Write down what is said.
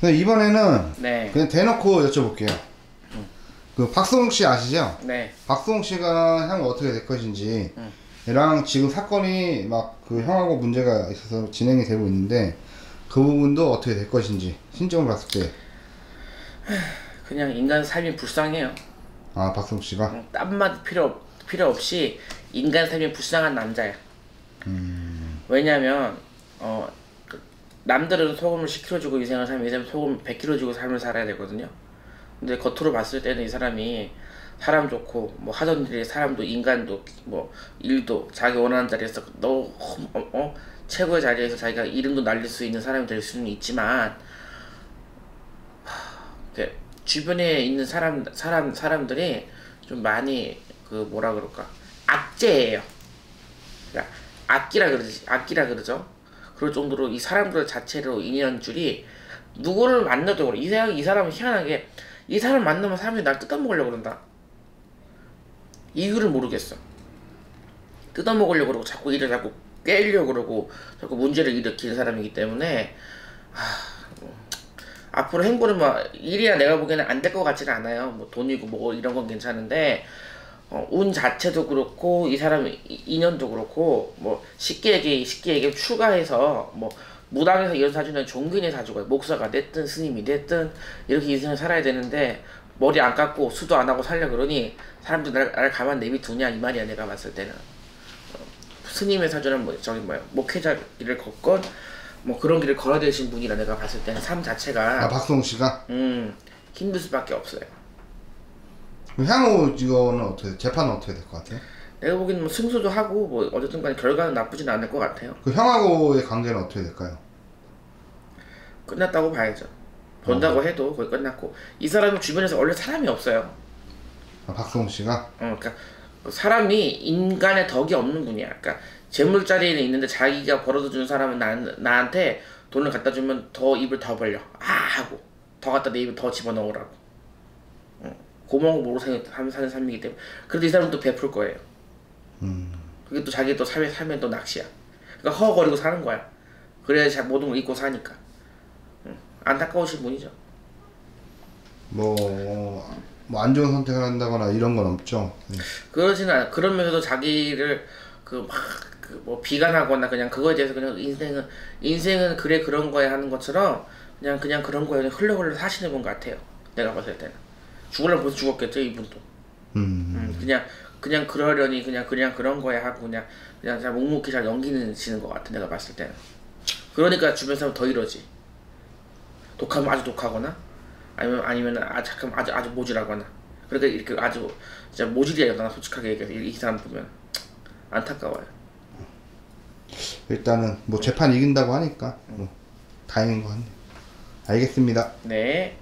근데 이번에는 네. 그냥 대놓고 여쭤볼게요. 그 박수홍 씨 아시죠? 네. 박수홍 씨가 향후 어떻게 될 것인지 음. 랑 지금 사건이 막 그 형하고 문제가 있어서 진행이 되고 있는데 그 부분도 어떻게 될 것인지 신점을 봤을 때 그냥 인간 삶이 불쌍해요. 아 박수홍 씨가 어, 딴맛 필요 없- 필요 없이 인간 삶이 불쌍한 남자야. 왜냐면 어그 남들은 소금을 10kg 주고 이 생을 살면 이 사람 소금 100kg 주고 삶을 살아야 되거든요. 근데 겉으로 봤을 때는 이 사람이 사람 좋고 뭐 하던 일이 사람도 인간도 뭐 일도 자기 원하는 자리에서 너무 어, 어? 최고의 자리에서 자기가 이름도 날릴 수 있는 사람이 될 수는 있지만 그 주변에 있는 사람 사람 사람들이 좀 많이 그 뭐라 그럴까 악재예요. 그러니까 악기라 그러지 악기라 그러죠. 그럴 정도로 이 사람들 자체로 인연줄이 누구를 만나도 그래. 이 사람 이 사람은 희한하게 이 사람 만나면 사람들이 날 뜯어먹으려고 그런다. 이유를 모르겠어. 뜯어먹으려고 그러고 자꾸 일을 자꾸 깨려고 그러고 자꾸 문제를 일으키는 사람이기 때문에 앞으로 행보는 뭐 일이야 내가 보기에는 안 될 것 같지는 않아요. 뭐 돈이고 뭐 이런 건 괜찮은데 어, 운 자체도 그렇고 이 사람 이- 인연도 그렇고 뭐 쉽게 얘기 쉽게 얘기 추가해서 뭐 무당에서 이런 사주는 종균의 사주가 목사가 됐든 스님이 됐든 이렇게 인생을 살아야 되는데 머리 안 깎고 수도 안 하고 살려 그러니 사람들 날, 날 가만 내비두냐 이 말이야 내가 봤을 때는 어, 스님의 사주는 뭐 저기 뭐야 목회자 길을 걷건 뭐 그런 길을 걸어야 되신 분이라 내가 봤을 때는 삶 자체가 아 박수홍 씨가 음 힘들 수밖에 없어요. 향후 이거는 어떻게 재판은 어떻게 될 것 같아요? 내가 보기에는 뭐 승소도 하고 뭐 어쨌든 간에 결과는 나쁘진 않을 것 같아요. 그 형하고의 관계는 어떻게 될까요? 끝났다고 봐야죠. 본다고 해도 거의 끝났고 이 사람은 주변에서 원래 사람이 없어요. 아, 박수홍 씨가 어, 그러니까 사람이 인간의 덕이 없는 분이야. 그러니까 재물자리에 있는데 자기가 벌어다 주는 사람은 나, 나한테 돈을 갖다 주면 더 입을 더 벌려. 아 하고 더 갖다 내 입에 더 집어넣으라고. 어, 고마운 거 모르고 사는, 삶이기 때문에 그래도 이 사람은 또 베풀 거예요. 그게 또 자기 또 삶의 삶의 또 낚시야. 그러니까 허거리고 사는 거야. 그래야 자 모든 걸 잊고 사니까. 응. 안타까우신 분이죠. 뭐 뭐 안 좋은 선택을 한다거나 이런 건 없죠. 네. 그러지는 않아. 그러면서도 자기를 그막그뭐 비관하거나 그냥 그거에 대해서 그냥 인생은 인생은 그래 그런 거야 하는 것처럼 그냥 그냥 그런 거에 그냥 흘러 흘러 사시는 분 같아요. 내가 봤을 때는 죽으려면 벌써 죽었겠죠 이분도. 음. 음, 그냥 그냥 그러려니 그냥 그냥 그런 거야 하고 그냥 그냥 잘 묵묵히 잘 넘기는 시는 것 같아 내가 봤을 때는. 그러니까 주변 사람 더 이러지. 독하면 아주 독하거나 아니면 아니면 아주 아주 아주 모질하거나 그러니까 이렇게 아주 진짜 모질이야 나 솔직하게 얘기해서 이, 이 사람 보면 안타까워요. 일단은 뭐 재판 이긴다고 하니까 뭐 다행인 것 같네요. 알겠습니다. 네.